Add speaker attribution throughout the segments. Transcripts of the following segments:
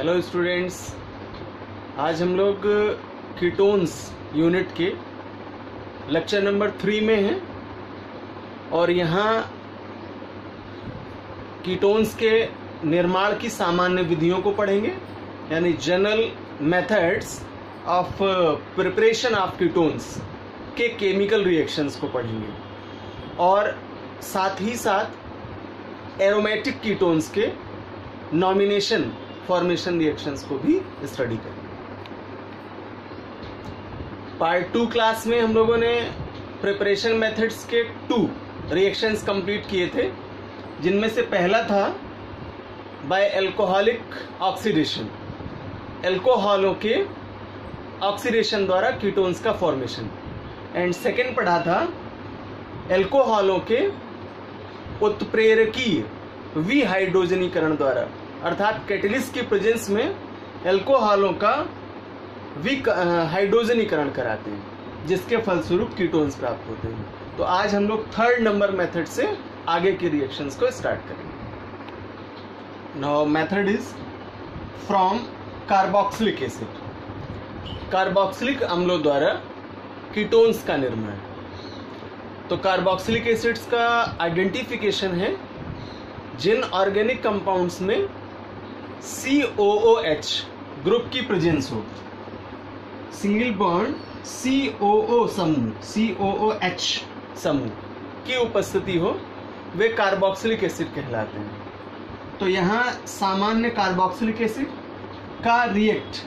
Speaker 1: Hello students आज हम लोग कीटोन्स यूनिट के लेक्चर नंबर थ्री में हैं और यहाँ कीटोन्स के निर्माण की सामान्य विधियों को पढ़ेंगे, यानी general methods of preparation of ketones के केमिकल रिएक्शंस को पढ़ेंगे। और साथ ही साथ एरोमेटिक कीटोन्स के नॉमिनेशन फॉर्मेशन रिएक्शंस को भी स्टडी करेंगे पार्ट टू क्लास में हम लोगों ने प्रिपरेशन मेथड्स के टू रिएक्शंस कंप्लीट किए थे, जिनमें से पहला था बाय एल्कोहलिक ऑक्सीडेशन एल्कोहलों के ऑक्सीडेशन द्वारा कीटोन्स का फॉर्मेशन एंड सेकेंड पढ़ा था एल्कोहलों के उत्प्रेरकीय विहाइड्रोजनीकरण द्वारा। अर्थात कैटलिस्ट के प्रेजेंस में एल्कोहलों का विक हाइड्रोजनीकरण कराते हैं, जिसके फलस्वरूप कीटोन्स प्राप्त होते हैं। तो आज हम लोग थर्ड नंबर मेथड से आगे के रिएक्शंस को स्टार्ट करेंगे। Now method is from carboxylic acid carboxylic अम्लों द्वारा कीटोन्स का निर्माण। तो कार्बोक्सिलिक एसिड्स का आइडेंटिफिकेशन है जिन ऑर्गेनिक कंपाउंड्स में C O O H group की प्रेजेंस हो। Single bond C O O समूह सी ओ ओ एच समूह की उपस्थिति हो। वे कार्बोक्सिलिक एसिड कहलाते हैं। तो यहाँ सामान्य कार्बोक्सिलिक एसिड का रिएक्ट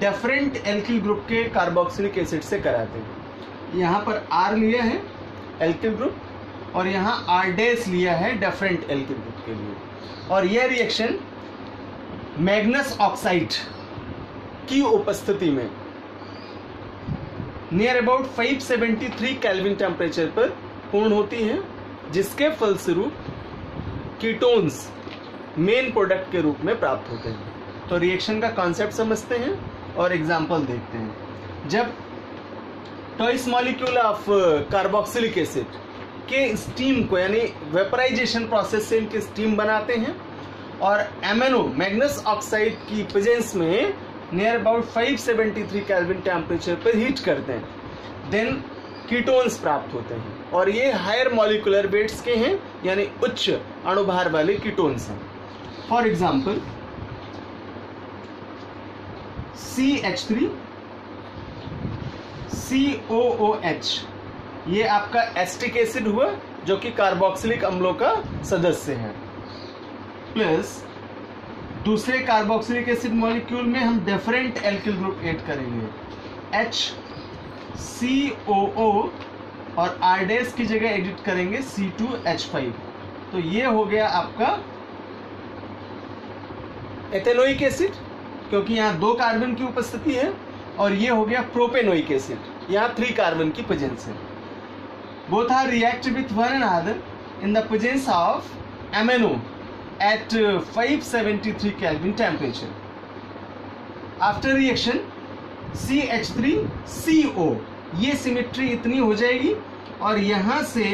Speaker 1: डिफरेंट एल्किल ग्रुप के कार्बोक्सिलिक एसिड से कराते हैं। यहाँ पर आर लिया है एल्किल ग्रुप और यहाँ आर डेस लिया है डिफरेंट एल्किल ग्रुप के लिए। और यह रिएक्शन मैग्नस ऑक्साइड। की उपस्थिति में। नियर अबाउट 573 केल्विन टेम्परेचर पर पूर्ण होती है जिसके फलस्वरूप कीटोन्स मेन प्रोडक्ट के रूप में प्राप्त होते हैं। तो रिएक्शन का कॉन्सेप्ट समझते हैं और एग्ज़ाम्पल देखते हैं। जब twice molecule of carboxylic acid के स्टीम को यानी वेपराइजेशन प्रोसेस से इनके स्टीम बनाते हैं और एमएनओ मैग्नस ऑक्साइड की प्रेजेंस में नियर अबाउट 573 केल्विन टेम्परेचर पर हीट करते हैं। देन कीटोन्स प्राप्त होते हैं। और ये हायर मॉलिकुलर वेट्स के हैं, यानी उच्च अणुभार वाले कीटोन्स हैं। For example C H three C O O H ये आपका एस्टिक एसिड हुआ, जो कि कार्बोक्सिलिक अम्लों का सदस्य है। प्लस दूसरे कार्बोक्सिलिक एसिड मॉलिक्यूल में हम डिफरेंट एल्किल ग्रुप ऐड करेंगे। एच सी ओ ओ और आरडेस की जगह एडिट करेंगे सी टू एच फाइव तो ये हो गया आपका एथेनोइक एसिड, क्योंकि यहाँ दो कार्बन की उपस्थिति है, और ये हो गया प्रोपेनोइक एसिड, यहाँ थ्री कार्बन की प्रेजेंस है। Both are react with one and other in the presence of MnO at uh, 573 Kelvin temperature. After reaction CH3CO ये सिमेट्री इतनी हो जाएगी और यहाँ से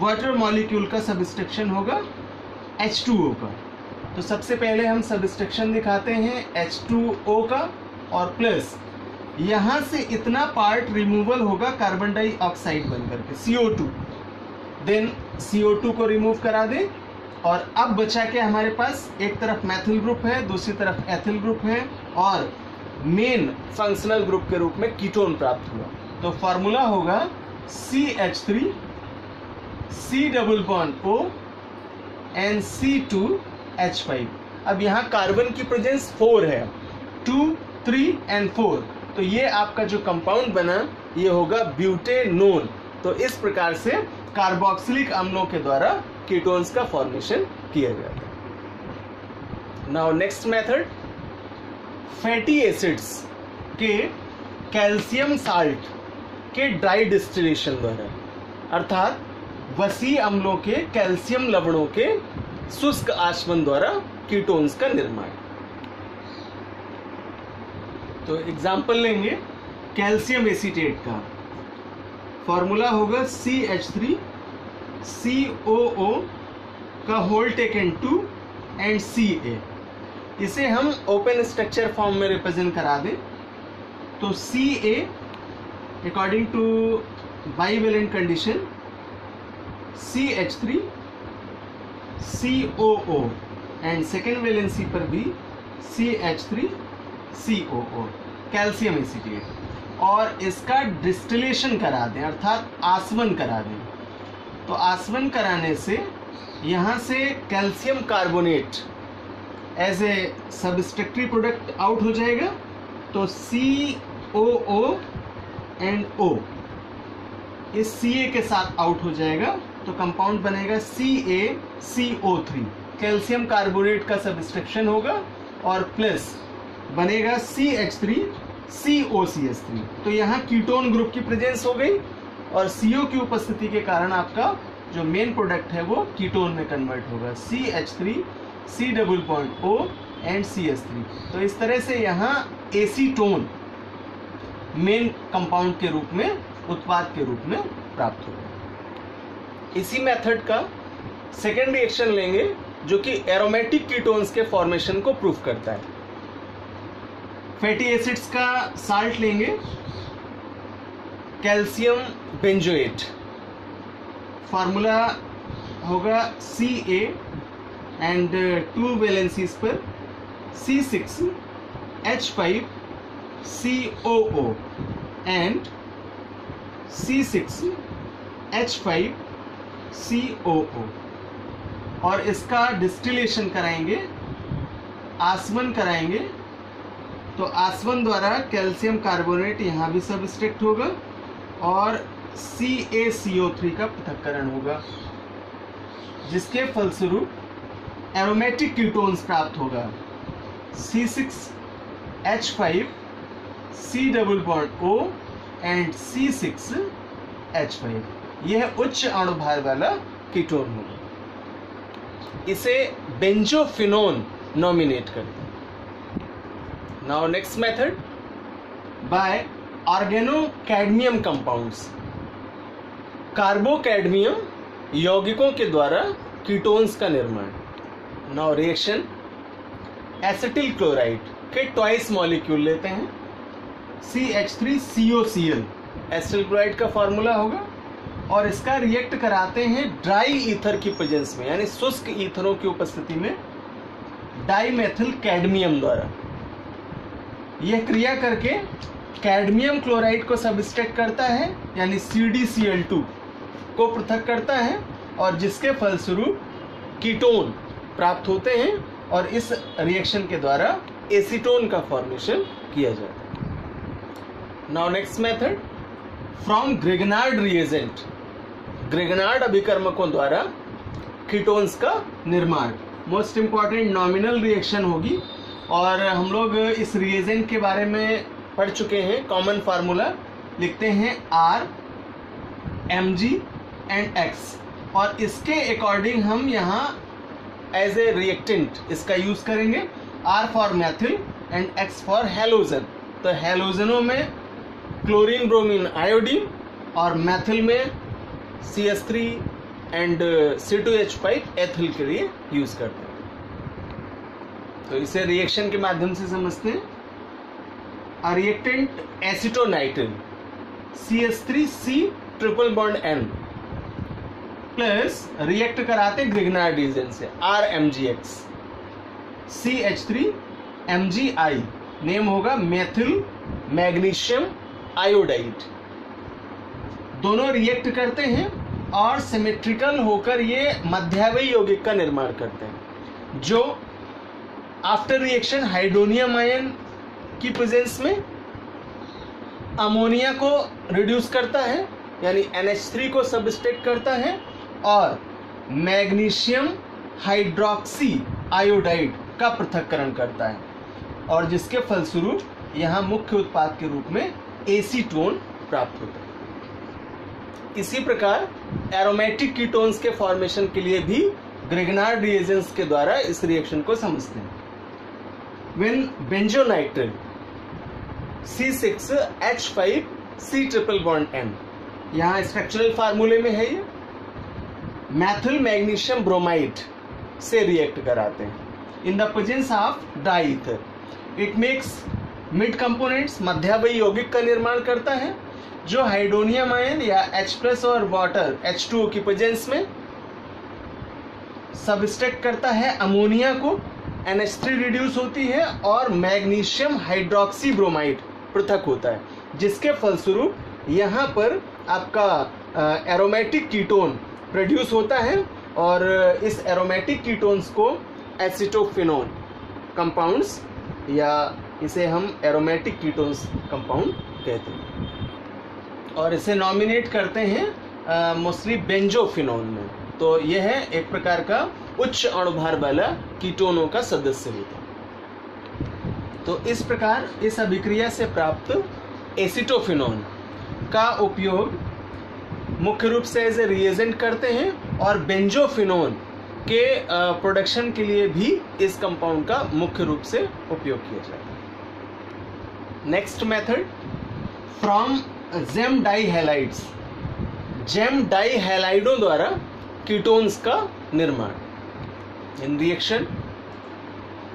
Speaker 1: वाटर मॉलिक्यूल का सबस्ट्रक्शन होगा H2O का। तो सबसे पहले हम सबस्ट्रक्शन दिखाते हैं H2O का और प्लस यहाँ से इतना पार्ट रिमूवल होगा कार्बन डाइऑक्साइड बन करके CO2 देन CO2 को रिमूव करा दें। और अब बचा के हमारे पास एक तरफ़ मैथिल ग्रुप है, दूसरी तरफ़ एथिल ग्रुप है और मेन फंक्शनल ग्रुप के रूप में कीटोन प्राप्त हुआ। तो फॉर्मूला होगा C H three C double bond O and C two H five अब यहाँ कार्बन की प्रेजेंस फोर है। टू थ्री एंड फोर तो ये आपका जो कंपाउंड बना, ये होगा ब्यूटेनोन तो इस प्रकार से कार्बोक्सिलिक अम्लों के द्वारा कीटोन्स का फॉर्मेशन किया जाता है now next method fatty acids के कैल्शियम साल्ट के ड्राई डिस्टिलेशन द्वारा, अर्थात वसी अम्लों के कैल्शियम लवणों के शुष्क आश्वन द्वारा कीटोन्स का निर्माण। तो एग्ज़ाम्पल लेंगे कैल्शियम एसीटेट का। फॉर्मूला होगा C H three C O O का whole taken two and C A इसे हम ओपन स्ट्रक्चर फॉर्म में रिप्रेजेंट करा दें। तो C A according to bivalent condition C H three C O O and second valency पर भी C H three C O O calcium acetate और इसका डिस्टिलेशन करा दें, अर्थात आसवन करा दें। तो आसवन कराने से यहाँ से calcium carbonate as a subtractory product out हो जाएगा। तो सी ओ ओ एंड ओ इस सी ए के साथ आउट हो जाएगा। तो कंपाउंड बनेगा C A C O three calcium carbonate का सबस्ट्रक्शन होगा और प्लस बनेगा C H three C O C S three तो यहाँ कीटोन ग्रुप की प्रेजेंस हो गई। और सीओ की उपस्थिति के कारण आपका जो मेन प्रोडक्ट है वो कीटोन में कन्वर्ट होगा। C H three C double point O and C S three तो इस तरह से यहाँ एसीटोन मेन कंपाउंड के रूप में, उत्पाद के रूप में प्राप्त होगा। इसी मेथड का सेकेंड रिएक्शन लेंगे, जो कि एरोमेटिक कीटोन्स के फॉर्मेशन को प्रूव करता है। फैटी एसिड्स का साल्ट लेंगे। Calcium benzoate. फार्मूला होगा C A and two valencies पर C six H five C O O and C six H five C O O और इसका डिस्टिलेशन कराएँगे आसमन कराएँगे तो आसमन द्वारा कैल्शियम कार्बोनेट यहाँ भी सबस्ट्रेक्ट होगा। और सी ए सी ओ थ्री का पृथक्करण होगा, जिसके फलस्वरूप एरोमेटिक कीटोन्स प्राप्त होगा। C six H five C double bond O and C six H five यह उच्च अणुभार वाला कीटोन होगा। इसे बेंजोफिनोन नॉमिनेट करते हैं। Now next method by organo cadmium compounds. कार्बोकैडमियम यौगिकों के द्वारा कीटोन्स का निर्माण। नाउ रिएक्शन एसिटिल क्लोराइड के ट्वाइस मॉलिक्यूल लेते हैं। C H three C O C L acetyl chloride का फॉर्मूला होगा। और इसका रिएक्ट कराते हैं ड्राई ईथर की प्रेजेंस में, यानी शुष्क ईथरों की उपस्थिति में डाईमेथिल कैडमियम द्वारा। यह क्रिया करके कैडमियम क्लोराइड को सबस्ट्रेक्ट करता है, यानी सी को पृथक करता है, और जिसके फलस्वरूप कीटोन प्राप्त होते हैं, और इस रिएक्शन के द्वारा एसीटोन का फॉर्मेशन किया जाता है। Now next method from Grignard reagent Grignard अभिकर्मकों द्वारा कीटोन्स का निर्माण। मोस्ट इंपॉर्टेंट नॉमिनल रिएक्शन होगी, और हम लोग इस रिएजेंट के बारे में पढ़ चुके हैं कॉमन फार्मूला लिखते हैं R M G and X और इसके अकॉर्डिंग हम यहाँ एज ए रिएक्टेंट इसका यूज़ करेंगे। R for methyl and X for halogen तो हेलोजनों में क्लोरीन ब्रोमीन आयोडीन और मैथिल में C S three and C two H five ethyl के लिए यूज़ करते हैं। तो इसे रिएक्शन के माध्यम से समझते हैं। Reactant acetonitrile C S three C triple bond N plus react कराते ग्रिग्नार डिजन से R M G X C H three M G I name होगा मेथिल मैग्नीशियम आयोडाइड दोनों रिएक्ट करते हैं और सिमेट्रिकल होकर ये मध्यावयी यौगिक का निर्माण करते हैं, जो आफ्टर रिएक्शन हाइड्रोनियम आयन की प्रेजेंस में अमोनिया को रिड्यूस करता है, यानी NH3 को सबस्ट्रेक्ट करता है, और मैग्नीशियम हाइड्रोक्सी आयोडाइड का पृथककरण करता है। और जिसके फलस्वरूप यहाँ मुख्य उत्पाद के रूप में एसीटोन प्राप्त होता है। इसी प्रकार एरोमेटिक कीटोन्स के फॉर्मेशन के लिए भी ग्रेगनार्ड रिएजेंट्स के द्वारा इस रिएक्शन को समझते हैं। When benzonatril C6H5 C triple bond N. यहाँ स्ट्रक्चरल फार्मूले में है ये। मैथिल मैग्नीशियम ब्रोमाइड से रिएक्ट कराते हैं। In the presence of ether it makes mid components मध्यावयी यौगिक का निर्माण करता है, जो हाइड्रोनियम आयन या H प्लस और वाटर H2O की प्रेजेंस में सबस्ट्रैक्ट करता है। अमोनिया को NH3 रिड्यूस होती है और मैग्नीशियम हाइड्रोक्सी ब्रोमाइड पृथक होता है, जिसके फलस्वरूप यहाँ पर आपका एरोमेटिक कीटोन प्रोड्यूस होता है और इस एरोमेटिक कीटोन्स को एसिटोफिनोन कंपाउंड्स या इसे हम एरोमेटिक कीटोन्स कंपाउंड कहते हैं। और इसे नॉमिनेट करते हैं मोस्टली बेंजोफिनोन में। तो यह है एक प्रकार का उच्च अणुभार वाला कीटोनों का सदस्य होता है। तो इस प्रकार इस अभिक्रिया से प्राप्त एसिटोफिनोन का उपयोग मुख्य रूप से एज ए रिएजेंट करते हैं और बेंजोफिनोन के प्रोडक्शन के लिए भी इस कंपाउंड का मुख्य रूप से उपयोग किया जाता है। Next method from gem di halides gem di हेलाइडों द्वारा कीटोन्स का निर्माण। In reaction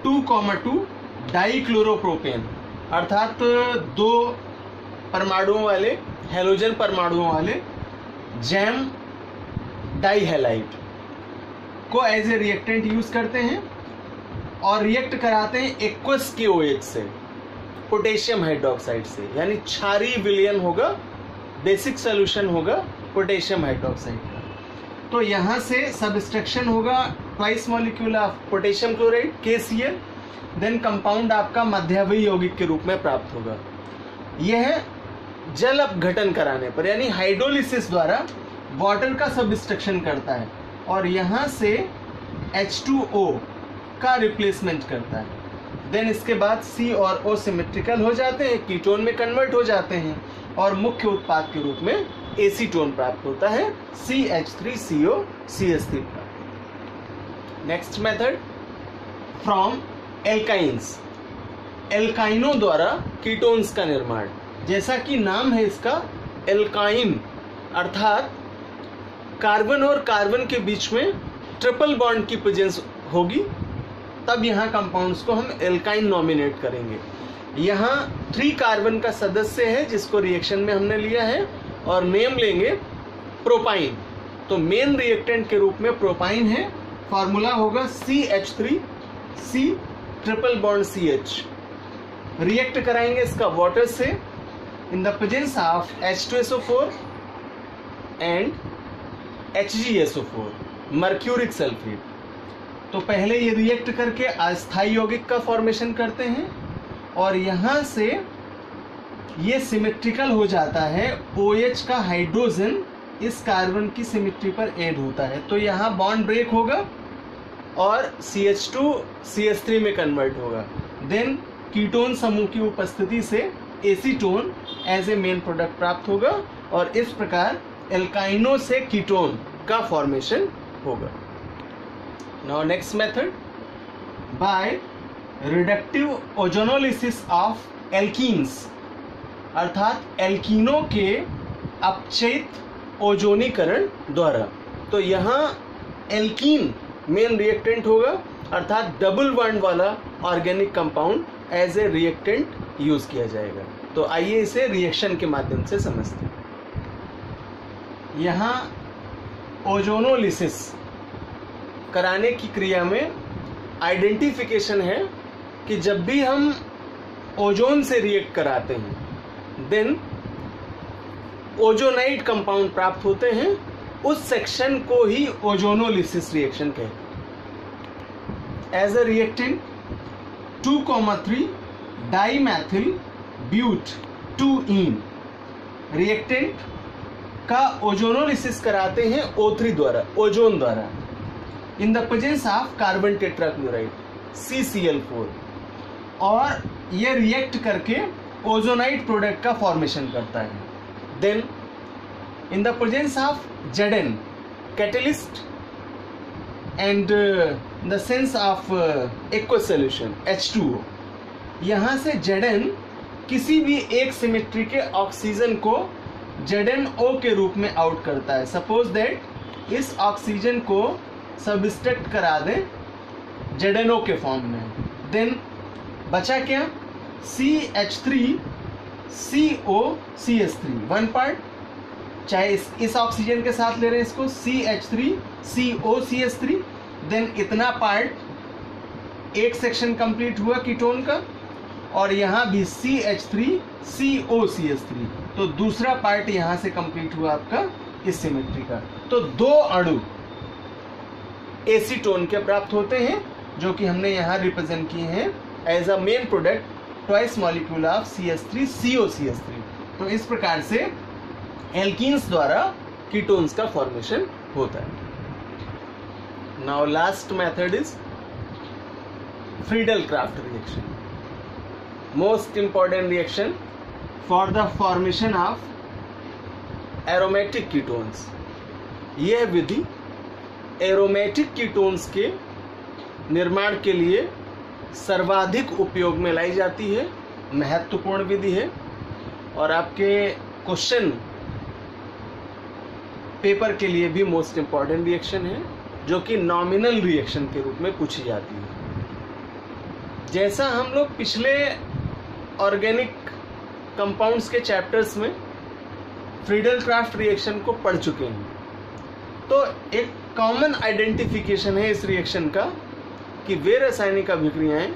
Speaker 1: two comma two dichloropropane अर्थात दो परमाणुओं वाले हेलोजन परमाणुओं वाले जैम डाईहेलाइट को एज ए रिएक्टेंट यूज़ करते हैं और रिएक्ट कराते हैं एक्वस के ओ OH से पोटेशियम हाइड्रोक्साइड से, यानी क्षारी विलियन होगा बेसिक सोल्यूशन होगा पोटेशियम हाइड्रोक्साइड का। तो यहाँ से सबस्ट्रक्शन होगा twice molecule of potassium chloride K C L then compound आपका मध्यावही यौगिक के रूप में प्राप्त होगा। यह है जल अपघटन कराने पर, यानी हाइड्रोलिसिस द्वारा वाटर का सबस्ट्रक्शन करता है और यहाँ से H2O का रिप्लेसमेंट करता है। देन इसके बाद C और O सिमेट्रिकल हो जाते हैं कीटोन में कन्वर्ट हो जाते हैं और मुख्य उत्पाद के रूप में एसीटोन प्राप्त होता है C H three C O C S three next method from alkynes एल्काइनों द्वारा कीटोन्स का निर्माण। जैसा कि नाम है इसका एल्काइन अर्थात कार्बन और कार्बन के बीच में ट्रिपल बॉन्ड की प्रेजेंस होगी। तब यहाँ कंपाउंड्स को हम एल्काइन नॉमिनेट करेंगे। यहाँ थ्री कार्बन का सदस्य है, जिसको रिएक्शन में हमने लिया है, और नेम लेंगे प्रोपाइन तो मेन रिएक्टेंट के रूप में प्रोपाइन है। फॉर्मूला होगा C H three C triple bond C H react कराएँगे इसका वाटर से in the presence of H two S O four and H G S O four mercuric sulphate तो पहले ये रिएक्ट करके अस्थाई यौगिक का फॉर्मेशन करते हैं, और यहाँ से ये सिमेट्रिकल हो जाता है ओ OH का हाइड्रोजन इस कार्बन की सिमेट्री पर एड होता है। तो यहाँ बॉन्ड ब्रेक होगा। और CH2 CH3 में कन्वर्ट होगा. देन कीटोन समूह की उपस्थिति से acetone as a main product प्राप्त होगा और इस प्रकार एल्काइनो से कीटोन का फॉर्मेशन होगा. Now next method by reductive ozonolysis of alkenes अर्थात एल्कीनों के अपचयित ओजोनीकरण द्वारा. तो यहाँ एल्कीन मेन रिएक्टेंट होगा, अर्थात डबल बॉन्ड वाला organic compound as a reactant use किया जाएगा। तो आइए इसे रिएक्शन के माध्यम से समझते हैं। यहाँ ओजोनोलिसिस कराने की क्रिया में आइडेंटिफिकेशन है कि जब भी हम ओजोन से रिएक्ट कराते हैं देन ओजोनाइट कंपाउंड प्राप्त होते हैं उस सेक्शन को ही ओजोनोलिसिस रिएक्शन कहते हैं। As a reactant two comma three dimethyl but two ene reactant का ओजोनोलिसिस कराते हैं O3 द्वारा ओजोन द्वारा। In the presence of carbon tetrachloride CCl4 और ये रिएक्ट करके ओजोनाइट प्रोडक्ट का फॉर्मेशन करता है। Then in the presence of Zn catalyst and the sense of aqua solution H two O यहाँ से जेडन किसी भी एक सिमेट्री के ऑक्सीजन को ओ के रूप में आउट करता है। सपोज़ दैट इस ऑक्सीजन को सबस्ट्रक्ट करा दें जेडेनो के फॉर्म में। देन बचा क्या? C H three C O C S three one part चाहे इस, इस ऑक्सीजन के साथ ले रहे हैं इसको C H three C O C S three then इतना पार्ट एक सेक्शन कंप्लीट हुआ कीटोन का और यहाँ भी C H three C O C S three तो दूसरा पार्ट यहाँ से कंप्लीट हुआ आपका इस सिमेट्री का। तो दो अणु एसीटोन के प्राप्त होते हैं जो कि हमने यहाँ रिप्रेजेंट किए हैं as a main product twice molecule of C S three C O C S three तो इस प्रकार से एल्कीन्स द्वारा कीटोन्स का फॉर्मेशन होता है। Now last method is Friedel Craft reaction most important reaction for the formation of aromatic ketones यह विधि एरोमेटिक कीटोन्स के निर्माण के लिए सर्वाधिक उपयोग में लाई जाती है। महत्वपूर्ण विधि है। और आपके क्वेश्चन पेपर के लिए भी मोस्ट इंपॉर्टेंट रिएक्शन है, जो कि नॉमिनल रिएक्शन के रूप में पूछी जाती है। जैसा हम लोग पिछले ऑर्गेनिक कंपाउंड्स के चैप्टर्स में फ्रीडल क्राफ्ट रिएक्शन को पढ़ चुके हैं। तो एक कॉमन आइडेंटिफिकेशन है इस रिएक्शन का, कि वे रासायनिक अभिक्रियाएँ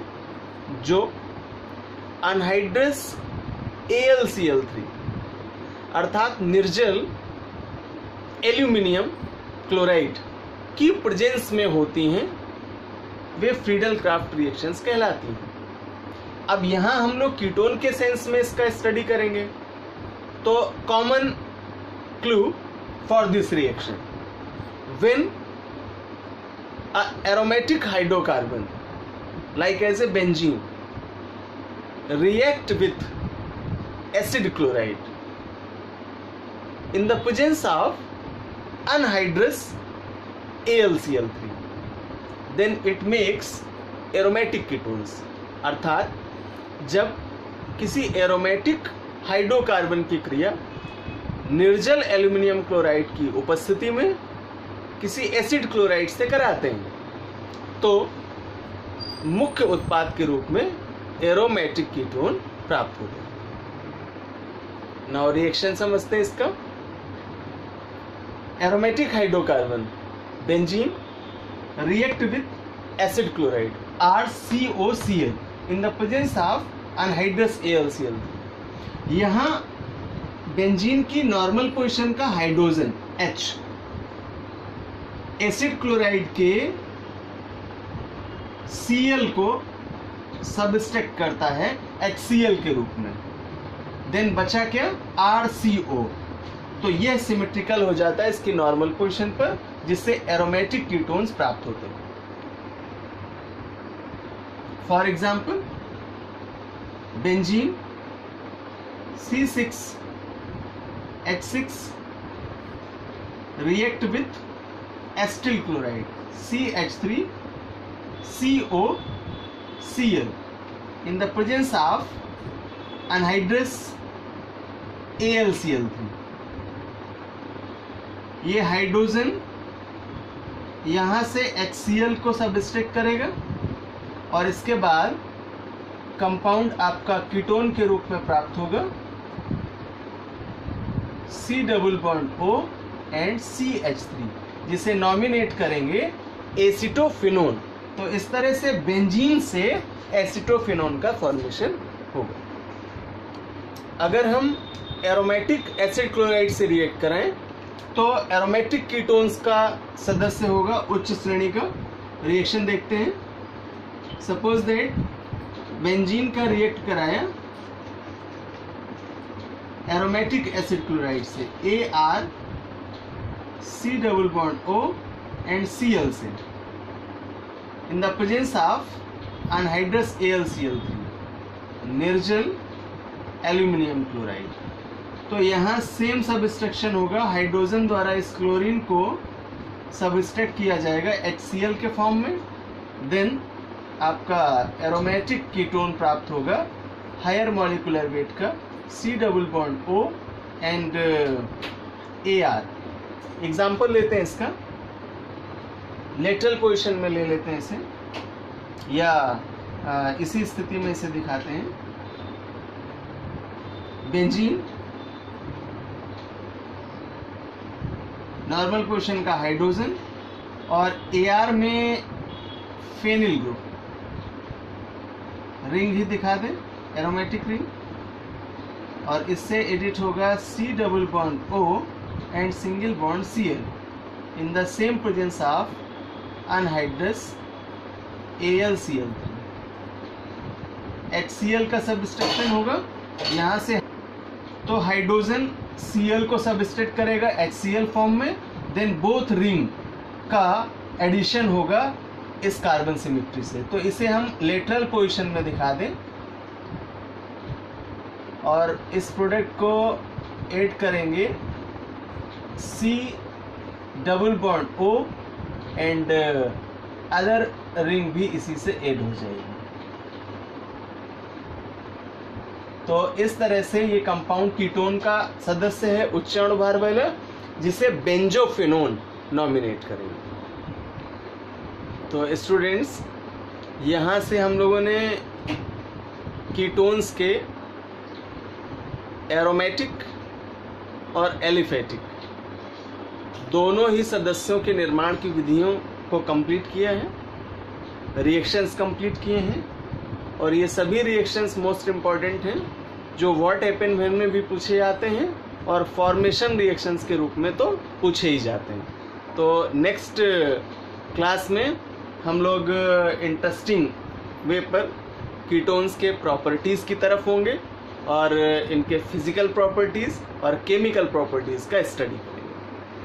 Speaker 1: जो anhydrous L C L three अर्थात निर्जल एल्यूमिनियम क्लोराइड की प्रेजेंस में होती हैं, वे फ्रीडल क्राफ्ट रिएक्शंस कहलाती हैं। अब यहाँ हम लोग कीटोन के सेंस में इसका स्टडी करेंगे। तो common clue for this reaction when aromatic hydrocarbon, like as a benzene, react with acid chloride in the presence of anhydrous AlCl3 then it makes aromatic ketones. अर्थात, जब किसी एरोमेटिक हाइड्रोकार्बन की क्रिया निर्जल एल्यूमिनियम क्लोराइड की उपस्थिति में किसी एसिड क्लोराइड से कराते हैं तो मुख्य उत्पाद के रूप में एरोमेटिक कीटोन प्राप्त होते हैं। नाउ रिएक्शन समझते हैं इसका। Aromatic hydrocarbon benzene react with acid chloride R C O C L in the presence of anhydrous L C L यहाँ बेंजीन की नॉर्मल पोजिशन का हाइड्रोजन एच एसिड क्लोराइड के Cl को सबस्ट्रैक्ट करता है HCl के रूप में. देन बचा क्या? RCO तो ये सिमेट्रिकल हो जाता है इसके नॉर्मल पोजिशन पर, जिससे एरोमेटिक कीटोन्स प्राप्त होते हैं। For example benzene C six H six react with acetyl chloride C H three C O C L in the presence of anhydrous A L C L three ये hydrogen यहाँ से HCl को सबस्ट्रेक्ट करेगा और इसके बाद कंपाउंड आपका ketone के रूप में प्राप्त होगा। C double bond O and C H three जिसे नॉमिनेट करेंगे एसिटोफिनोन तो इस तरह से बेंजीन से एसिटोफिनोन का फॉर्मेशन होगा। अगर हम एरोमेटिक एसिड क्लोराइड से रिएक्ट करें तो एरोमेटिक कीटोन्स का सदस्य होगा उच्च श्रेणी का। रिएक्शन देखते हैं। सपोज़ दैट बेंजीन का रिएक्ट कराया। एरोमेटिक एसिड क्लोराइड से। A R C double bond O and C L से in the presence of anhydrous A L C L three निर्जल एल्यूमिनियम क्लोराइड तो यहाँ सेम सबस्ट्रक्शन होगा। हाइड्रोजन द्वारा इस क्लोरीन को सबस्ट्रक्ट किया जाएगा एच के फॉर्म में। देन आपका एरोमेटिक कीटोन प्राप्त होगा हायर मॉलिकुलर वेट का C double bond O and A R example लेते हैं इसका। लेटरल पोजीशन में ले लेते हैं इसे। या आ, इसी स्थिति में इसे दिखाते हैं। बेंजीन नॉर्मल पोजिशन का हाइड्रोजन और एआर में फेनिल ग्रुप रिंग ही दिखा दें एरोमेटिक रिंग और इससे एडिट होगा C double bond O and single bond C L in the same presence of anhydrous A L C L H C L का सब होगा, यहाँ से तो हाइड्रोजन एल को सबस्ट्रेट करेगा एल फॉर्म में देन बोथ रिंग का एडिशन होगा इस कार्बन सिमिट्री से। तो इसे हम लेटरल पोजिशन में दिखा दें और इस प्रोडक्ट को ऐड करेंगे C double bond O and other ring भी इसी से ऐड हो जाएगी। तो इस तरह से ये कंपाउंड कीटोन का सदस्य है उच्च भार वाला जिसे बेंजोफिनोन नॉमिनेट करेंगे। तो स्टूडेंट्स यहाँ से हम लोगों ने कीटोन्स के एरोमेटिक और एलिफेटिक दोनों ही सदस्यों के निर्माण की विधियों को कंप्लीट किया है रिएक्शंस कंप्लीट किए हैं। और ये सभी रिएक्शंस मोस्ट इंपॉर्टेंट हैं, जो वॉट एपन वेन में भी पूछे जाते हैं और फॉर्मेशन रिएक्शंस के रूप में तो पूछे ही जाते हैं। तो नेक्स्ट क्लास में हम लोग इंटरेस्टिंग वे पर कीटोन्स के प्रॉपर्टीज़ की तरफ़ होंगे और इनके फ़िज़िकल प्रॉपर्टीज़ और केमिकल प्रॉपर्टीज़ का स्टडी करेंगे।